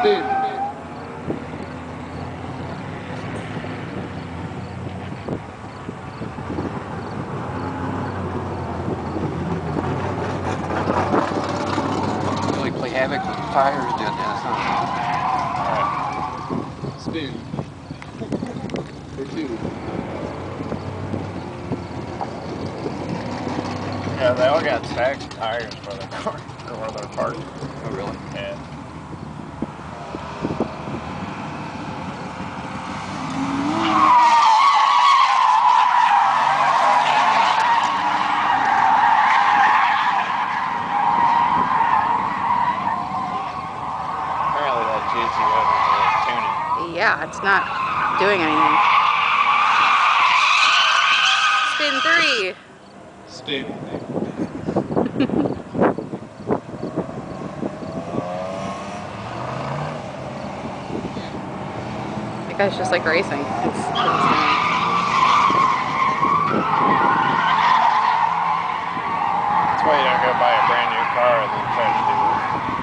still. Really play havoc with the tires down there, huh? Spin. For two. Yeah, they all got stacked tires for their car, for their parts. Oh, really? fancy rather tuning. Yeah, it's not doing anything. Spin three. Spin. that guy's just like racing. It's, That's why you don't go buy a brand new car and then try to do